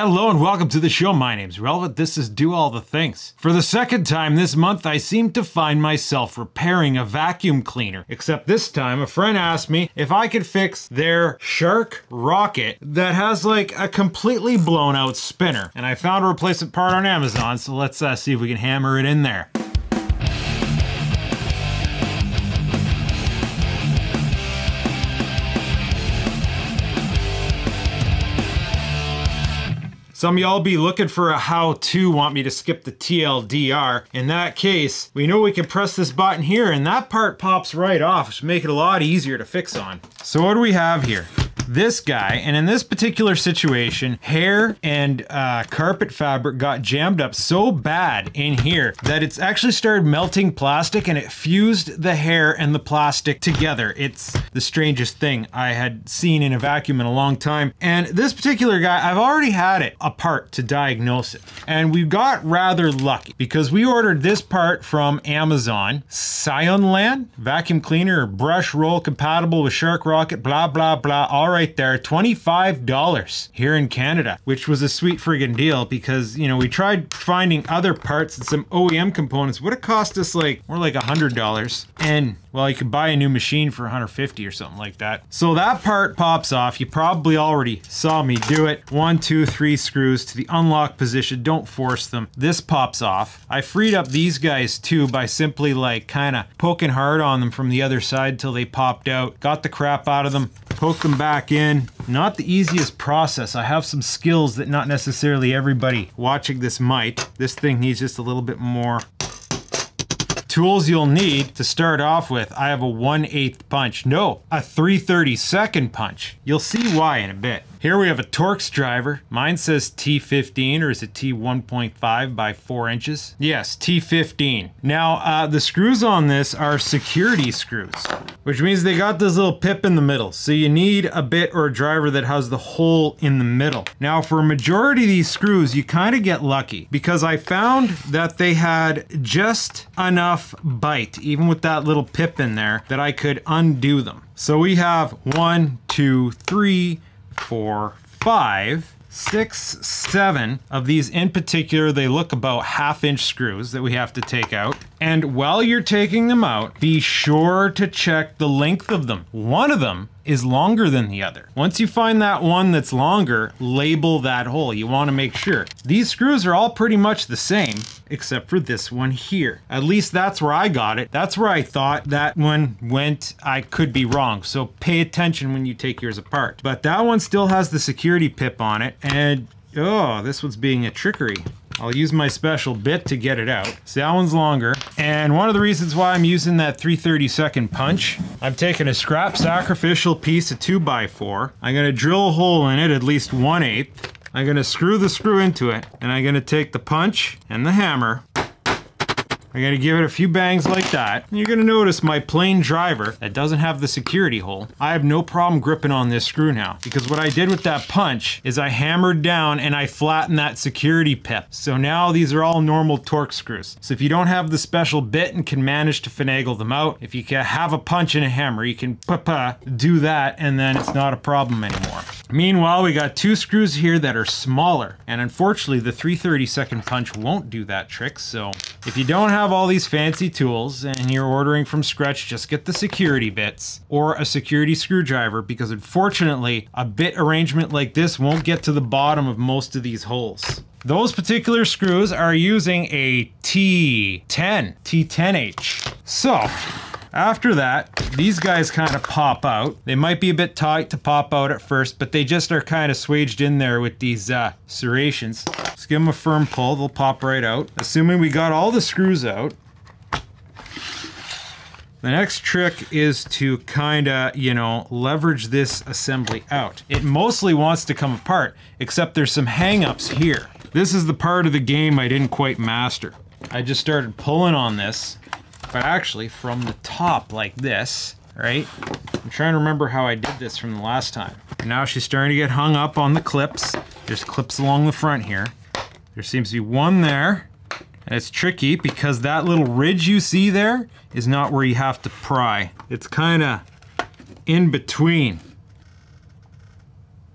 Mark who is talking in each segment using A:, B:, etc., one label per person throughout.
A: Hello and welcome to the show. My name's Relevant. This is Do All the Things. For the second time this month, I seem to find myself repairing a vacuum cleaner. Except this time, a friend asked me if I could fix their Shark Rocket that has like a completely blown out spinner. And I found a replacement part on Amazon, so let's uh, see if we can hammer it in there. Some of y'all be looking for a how-to, want me to skip the TLDR. In that case, we know we can press this button here and that part pops right off, which make it a lot easier to fix on. So what do we have here? This guy, and in this particular situation, hair and uh, carpet fabric got jammed up so bad in here that it's actually started melting plastic and it fused the hair and the plastic together. It's the strangest thing I had seen in a vacuum in a long time. And this particular guy, I've already had it apart to diagnose it. And we got rather lucky because we ordered this part from Amazon, Scionland vacuum cleaner, brush roll compatible with Shark Rocket, blah, blah, blah. All right right there, $25 here in Canada, which was a sweet friggin' deal because, you know, we tried finding other parts and some OEM components would have cost us like more like $100. And well, you could buy a new machine for 150 or something like that. So that part pops off. You probably already saw me do it. One, two, three screws to the unlock position. Don't force them. This pops off. I freed up these guys too by simply like kind of poking hard on them from the other side till they popped out. Got the crap out of them, poked them back in. Not the easiest process. I have some skills that not necessarily everybody watching this might. This thing needs just a little bit more Tools you'll need to start off with, I have a 1 8 punch. No, a 3 32nd punch. You'll see why in a bit. Here we have a Torx driver. Mine says T15 or is it T1.5 by 4 inches? Yes, T15. Now, uh, the screws on this are security screws, which means they got this little pip in the middle. So you need a bit or a driver that has the hole in the middle. Now, for a majority of these screws, you kind of get lucky because I found that they had just enough bite, even with that little pip in there, that I could undo them. So we have one, two, three, four, five, six, seven of these in particular. They look about half inch screws that we have to take out. And while you're taking them out, be sure to check the length of them. One of them is longer than the other. Once you find that one that's longer, label that hole. You want to make sure. These screws are all pretty much the same, except for this one here. At least that's where I got it. That's where I thought that one went. I could be wrong. So pay attention when you take yours apart. But that one still has the security pip on it. And oh, this one's being a trickery. I'll use my special bit to get it out. So that one's longer. And one of the reasons why I'm using that 332nd punch, I'm taking a scrap sacrificial piece of 2x4. I'm gonna drill a hole in it at least 1 8 I'm gonna screw the screw into it, and I'm gonna take the punch and the hammer, I gotta give it a few bangs like that. You're gonna notice my plain driver that doesn't have the security hole. I have no problem gripping on this screw now because what I did with that punch is I hammered down and I flattened that security pip. So now these are all normal Torx screws. So if you don't have the special bit and can manage to finagle them out, if you can have a punch and a hammer, you can do that and then it's not a problem anymore. Meanwhile, we got two screws here that are smaller and unfortunately the 332nd punch won't do that trick. So if you don't have all these fancy tools and you're ordering from scratch, just get the security bits or a security screwdriver because unfortunately, a bit arrangement like this won't get to the bottom of most of these holes. Those particular screws are using a T10, T10H. So, after that, these guys kind of pop out. They might be a bit tight to pop out at first, but they just are kind of swaged in there with these uh, serrations. Just give them a firm pull, they'll pop right out. Assuming we got all the screws out. The next trick is to kind of, you know, leverage this assembly out. It mostly wants to come apart, except there's some hangups here. This is the part of the game I didn't quite master. I just started pulling on this but actually from the top like this, right? I'm trying to remember how I did this from the last time. Now she's starting to get hung up on the clips. There's clips along the front here. There seems to be one there. And it's tricky because that little ridge you see there is not where you have to pry. It's kind of in between.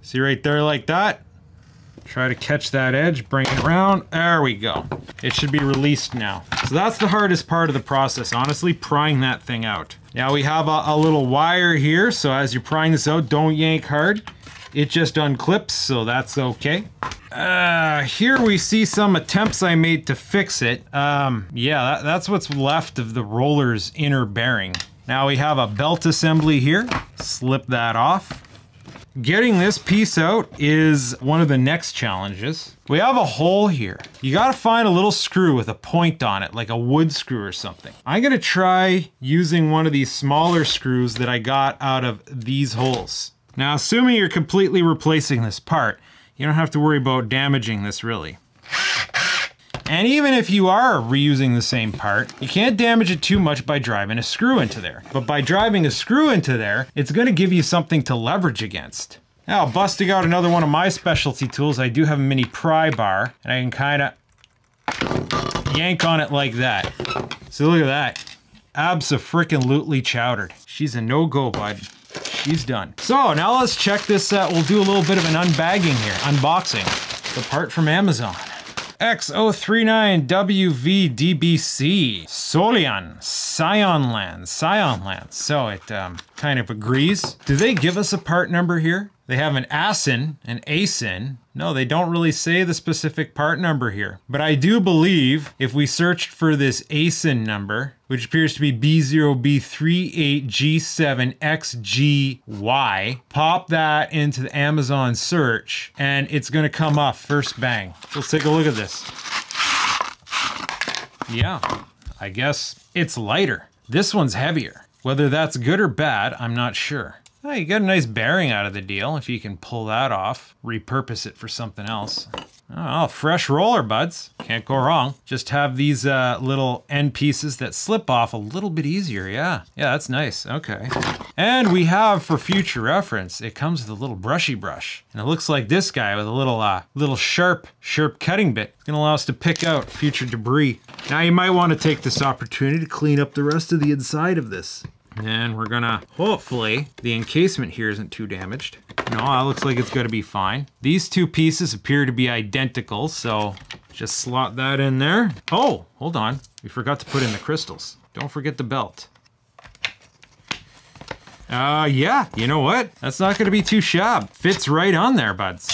A: See right there like that? Try to catch that edge, bring it around. There we go. It should be released now. So that's the hardest part of the process, honestly, prying that thing out. Now we have a, a little wire here, so as you're prying this out, don't yank hard. It just unclips, so that's okay. Uh, here we see some attempts I made to fix it. Um, yeah, that, that's what's left of the roller's inner bearing. Now we have a belt assembly here. Slip that off. Getting this piece out is one of the next challenges. We have a hole here. You gotta find a little screw with a point on it, like a wood screw or something. I'm gonna try using one of these smaller screws that I got out of these holes. Now, assuming you're completely replacing this part, you don't have to worry about damaging this really. And even if you are reusing the same part, you can't damage it too much by driving a screw into there. But by driving a screw into there, it's gonna give you something to leverage against. Now, busting out another one of my specialty tools, I do have a mini pry bar, and I can kinda yank on it like that. So look at that. Abso-freaking-lutely chowdered. She's a no-go, bud. She's done. So now let's check this, out. we'll do a little bit of an unbagging here, unboxing. The part from Amazon. X039WVDBC, Solian, Scionland, Scionland. So it um, kind of agrees. Do they give us a part number here? They have an ASIN, an ASIN. No, they don't really say the specific part number here. But I do believe if we searched for this ASIN number, which appears to be B0B38G7XGY, pop that into the Amazon search, and it's gonna come up first bang. Let's take a look at this. Yeah, I guess it's lighter. This one's heavier. Whether that's good or bad, I'm not sure. Oh, you got a nice bearing out of the deal if you can pull that off, repurpose it for something else. Oh, fresh roller buds. Can't go wrong. Just have these uh, little end pieces that slip off a little bit easier. Yeah, yeah, that's nice. Okay. And we have, for future reference, it comes with a little brushy brush. And it looks like this guy with a little, uh, little sharp, sharp cutting bit. It's gonna allow us to pick out future debris. Now you might want to take this opportunity to clean up the rest of the inside of this. And we're gonna, hopefully, the encasement here isn't too damaged. No, that looks like it's gonna be fine. These two pieces appear to be identical, so just slot that in there. Oh, hold on. We forgot to put in the crystals. Don't forget the belt. Uh, yeah, you know what? That's not gonna be too shabby. Fits right on there, buds.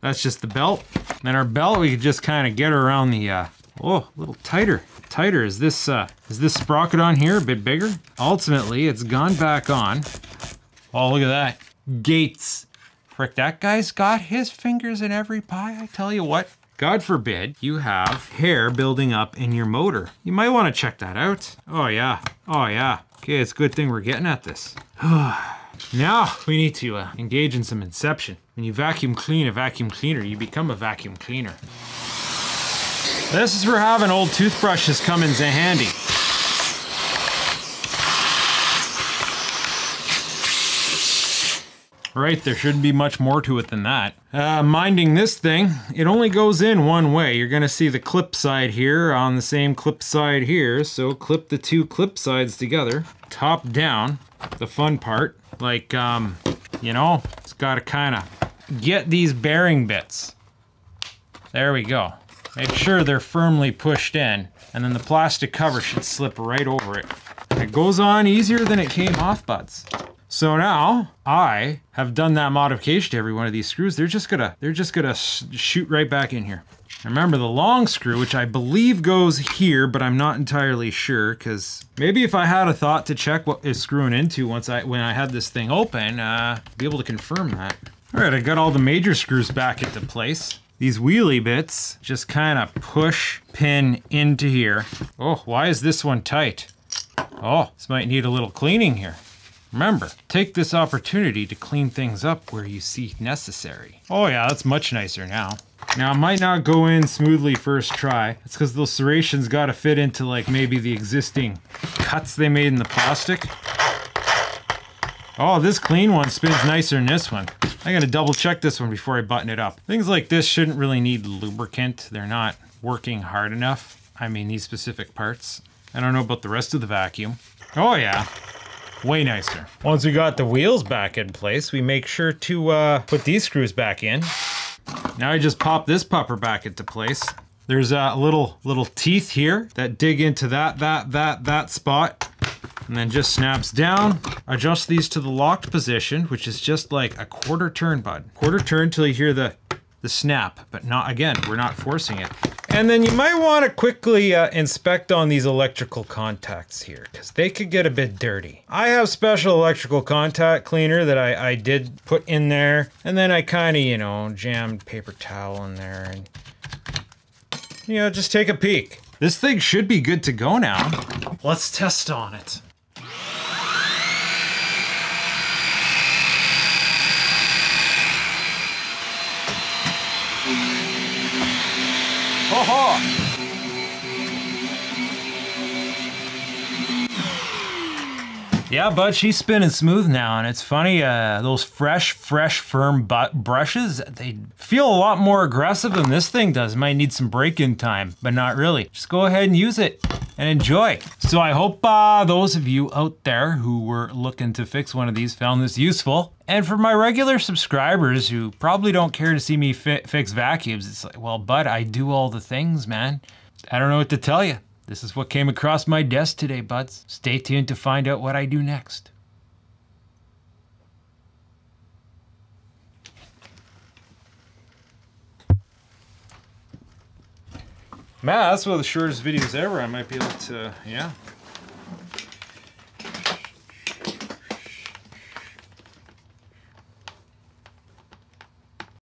A: That's just the belt. And our belt, we could just kind of get around the, uh, oh, a little tighter tighter. Is this uh, is this sprocket on here a bit bigger? Ultimately, it's gone back on. Oh, look at that. Gates. Frick, that guy's got his fingers in every pie, I tell you what. God forbid you have hair building up in your motor. You might want to check that out. Oh yeah, oh yeah. Okay, it's a good thing we're getting at this. now we need to uh, engage in some inception. When you vacuum clean a vacuum cleaner, you become a vacuum cleaner. This is where having old toothbrushes come in handy. Right, there shouldn't be much more to it than that. Uh, minding this thing, it only goes in one way. You're gonna see the clip side here on the same clip side here. So clip the two clip sides together, top down, the fun part. Like, um, you know, it's gotta kinda get these bearing bits. There we go. Make sure they're firmly pushed in, and then the plastic cover should slip right over it. It goes on easier than it came off, buds. So now I have done that modification to every one of these screws. They're just gonna they're just gonna shoot right back in here. Remember the long screw, which I believe goes here, but I'm not entirely sure because maybe if I had a thought to check what is screwing into once I when I had this thing open, uh, be able to confirm that. All right, I got all the major screws back into place. These wheelie bits just kind of push pin into here. Oh, why is this one tight? Oh, this might need a little cleaning here. Remember, take this opportunity to clean things up where you see necessary. Oh yeah, that's much nicer now. Now, it might not go in smoothly first try. It's because those serrations got to fit into like maybe the existing cuts they made in the plastic. Oh, this clean one spins nicer than this one. I gotta double check this one before I button it up. Things like this shouldn't really need lubricant. They're not working hard enough. I mean, these specific parts. I don't know about the rest of the vacuum. Oh yeah, way nicer. Once we got the wheels back in place, we make sure to uh, put these screws back in. Now I just pop this pupper back into place. There's a little little teeth here that dig into that, that, that, that spot. And then just snaps down. Adjust these to the locked position, which is just like a quarter turn, bud. Quarter turn till you hear the, the snap, but not, again, we're not forcing it. And then you might want to quickly uh, inspect on these electrical contacts here because they could get a bit dirty. I have special electrical contact cleaner that I, I did put in there and then I kind of, you know, jammed paper towel in there and, you know, just take a peek. This thing should be good to go now. Let's test on it. Yeah, bud, she's spinning smooth now, and it's funny, uh, those fresh, fresh, firm brushes, they feel a lot more aggressive than this thing does. Might need some break-in time, but not really. Just go ahead and use it and enjoy. So I hope uh, those of you out there who were looking to fix one of these found this useful. And for my regular subscribers who probably don't care to see me fi fix vacuums, it's like, well, bud, I do all the things, man. I don't know what to tell you. This is what came across my desk today, buds. Stay tuned to find out what I do next. Man, that's one of the shortest videos ever. I might be able to, yeah.